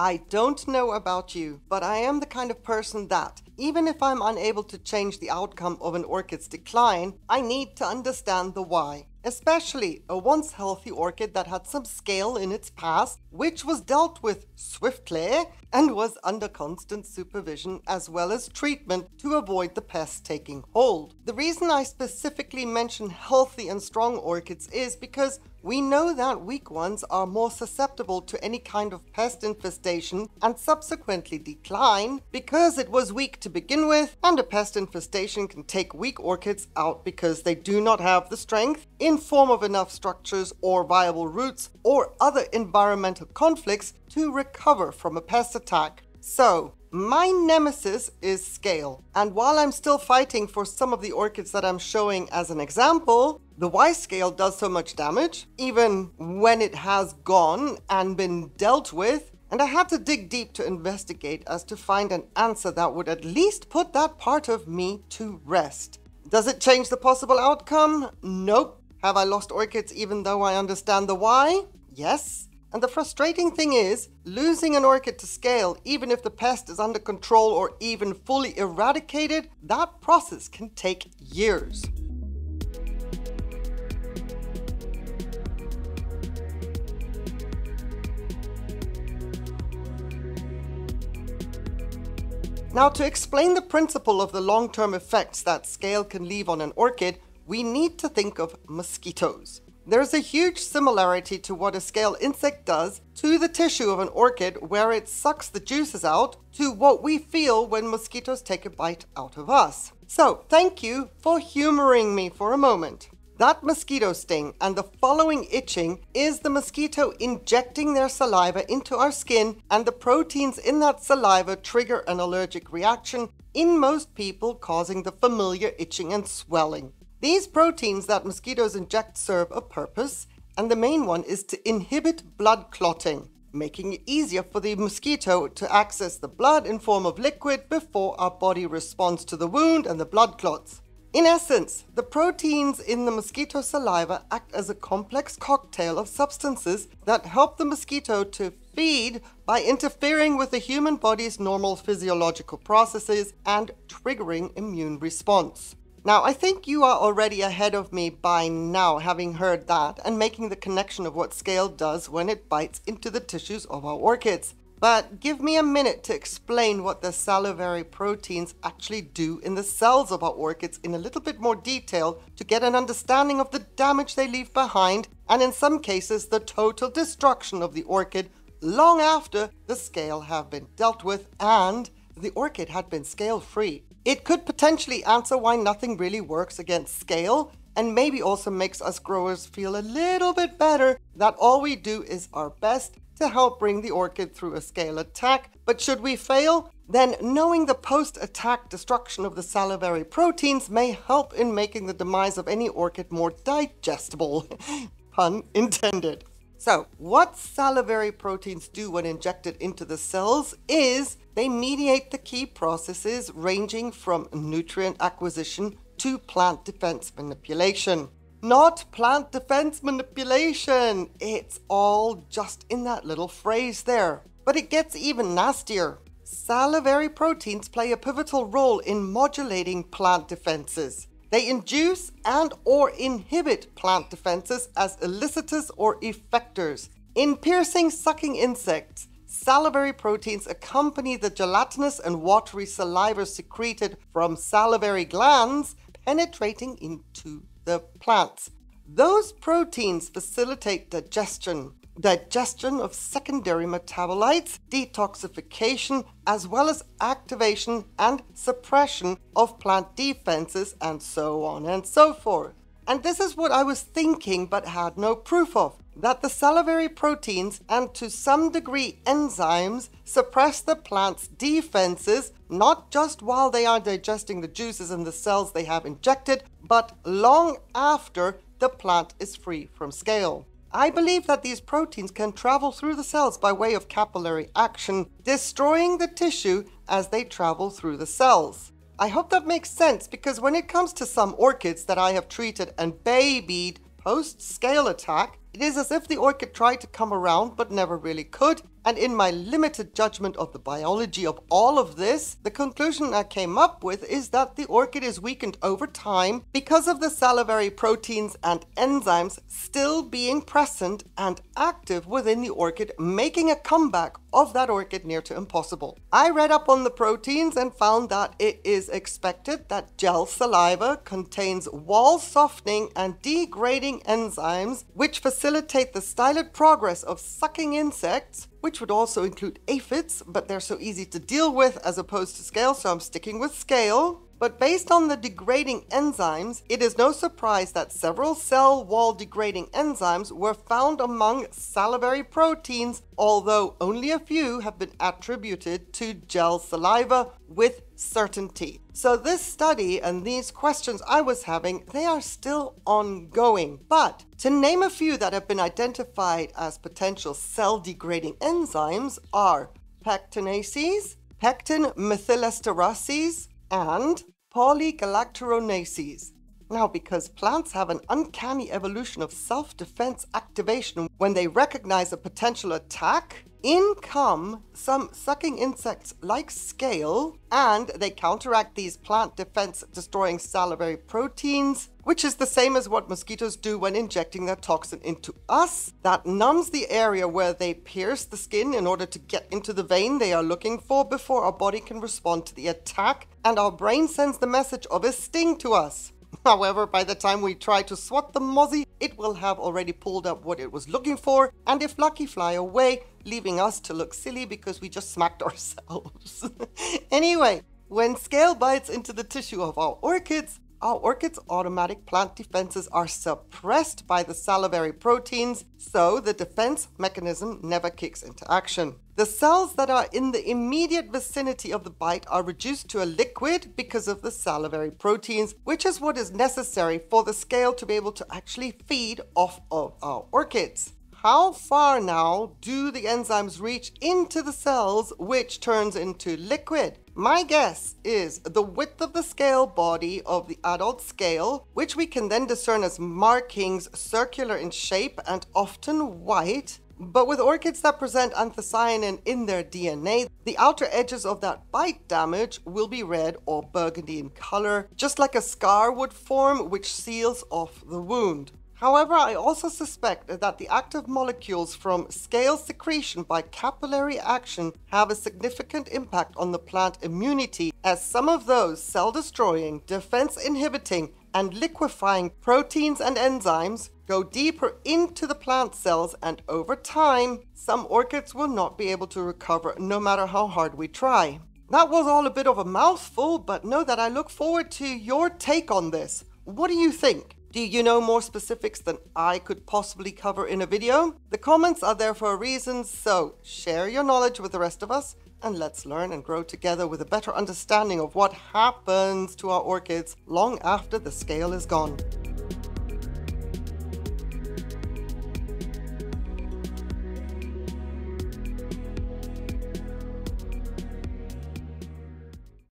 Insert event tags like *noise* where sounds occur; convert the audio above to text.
I don't know about you, but I am the kind of person that, even if I'm unable to change the outcome of an orchid's decline, I need to understand the why. Especially a once healthy orchid that had some scale in its past, which was dealt with swiftly and was under constant supervision as well as treatment to avoid the pest taking hold. The reason I specifically mention healthy and strong orchids is because we know that weak ones are more susceptible to any kind of pest infestation and subsequently decline because it was weak to begin with, and a pest infestation can take weak orchids out because they do not have the strength in form of enough structures or viable roots or other environmental conflicts to recover from a pest attack. So, my nemesis is scale, and while I'm still fighting for some of the orchids that I'm showing as an example, the why scale does so much damage, even when it has gone and been dealt with, and I had to dig deep to investigate as to find an answer that would at least put that part of me to rest. Does it change the possible outcome? Nope. Have I lost orchids even though I understand the why? Yes. And the frustrating thing is, losing an orchid to scale, even if the pest is under control or even fully eradicated, that process can take years. Now, to explain the principle of the long-term effects that scale can leave on an orchid, we need to think of mosquitoes. There's a huge similarity to what a scale insect does to the tissue of an orchid where it sucks the juices out to what we feel when mosquitoes take a bite out of us. So, thank you for humoring me for a moment. That mosquito sting and the following itching is the mosquito injecting their saliva into our skin, and the proteins in that saliva trigger an allergic reaction in most people, causing the familiar itching and swelling. These proteins that mosquitoes inject serve a purpose, and the main one is to inhibit blood clotting, making it easier for the mosquito to access the blood in form of liquid before our body responds to the wound and the blood clots. In essence, the proteins in the mosquito saliva act as a complex cocktail of substances that help the mosquito to feed by interfering with the human body's normal physiological processes and triggering immune response. Now, I think you are already ahead of me by now, having heard that and making the connection of what scale does when it bites into the tissues of our orchids. But give me a minute to explain what the salivary proteins actually do in the cells of our orchids in a little bit more detail to get an understanding of the damage they leave behind and in some cases the total destruction of the orchid long after the scale have been dealt with and the orchid had been scale free. It could potentially answer why nothing really works against scale and maybe also makes us growers feel a little bit better that all we do is our best to help bring the orchid through a scale attack. But should we fail, then knowing the post-attack destruction of the salivary proteins may help in making the demise of any orchid more digestible. *laughs* Pun intended. So, what salivary proteins do when injected into the cells is they mediate the key processes ranging from nutrient acquisition to plant defense manipulation. Not plant defense manipulation. It's all just in that little phrase there. But it gets even nastier. Salivary proteins play a pivotal role in modulating plant defenses. They induce and or inhibit plant defenses as elicitors or effectors. In piercing sucking insects, salivary proteins accompany the gelatinous and watery saliva secreted from salivary glands penetrating into the plants. Those proteins facilitate digestion, digestion of secondary metabolites, detoxification, as well as activation and suppression of plant defenses, and so on and so forth. And this is what I was thinking but had no proof of that the salivary proteins and to some degree enzymes suppress the plant's defenses not just while they are digesting the juices in the cells they have injected, but long after the plant is free from scale. I believe that these proteins can travel through the cells by way of capillary action, destroying the tissue as they travel through the cells. I hope that makes sense because when it comes to some orchids that I have treated and babied post scale attack, it is as if the orchid tried to come around but never really could, And in my limited judgment of the biology of all of this, the conclusion I came up with is that the orchid is weakened over time because of the salivary proteins and enzymes still being present and active within the orchid, making a comeback of that orchid near to impossible. I read up on the proteins and found that it is expected that gel saliva contains wall softening and degrading enzymes which facilitate the stylet progress of sucking insects which would also include aphids, but they're so easy to deal with as opposed to scale, so I'm sticking with scale. But based on the degrading enzymes, it is no surprise that several cell wall degrading enzymes were found among salivary proteins, although only a few have been attributed to gel saliva with certainty. So this study and these questions I was having, they are still ongoing. But to name a few that have been identified as potential cell degrading enzymes are pectinases, pectin methylesterases, and polygalacturonases. Now, because plants have an uncanny evolution of self defense activation when they recognize a potential attack, in come some sucking insects like scale, and they counteract these plant defense destroying salivary proteins, which is the same as what mosquitoes do when injecting their toxin into us. That numbs the area where they pierce the skin in order to get into the vein they are looking for before our body can respond to the attack, and our brain sends the message of a sting to us. *laughs* However, by the time we try to swat the mozzie, it will have already pulled up what it was looking for, and if lucky, fly away, leaving us to look silly because we just smacked *laughs* ourselves. *laughs* anyway, when scale bites into the tissue of our orchids, our orchid's automatic plant defenses are suppressed by the salivary proteins, so the defense mechanism never kicks into action. The cells that are in the immediate vicinity of the bite are reduced to a liquid because of the salivary proteins, which is what is necessary for the scale to be able to actually feed off of our orchids. How far now do the enzymes reach into the cells, which turns into liquid? My guess is the width of the scale body of the adult scale, which we can then discern as markings circular in shape and often white. But with orchids that present anthocyanin in their DNA, the outer edges of that bite damage will be red or burgundy in color, just like a scar would form which seals off the wound. However, I also suspect that the active molecules from scale secretion by capillary action have a significant impact on the plant immunity, as some of those cell destroying, defense inhibiting, and liquefying proteins and enzymes go deeper into the plant cells, and over time, some orchids will not be able to recover no matter how hard we try. That was all a bit of a mouthful, but know that I look forward to your take on this. What do you think? Do you know more specifics than I could possibly cover in a video? The comments are there for a reason, so share your knowledge with the rest of us and let's learn and grow together with a better understanding of what happens to our orchids long after the scale is gone.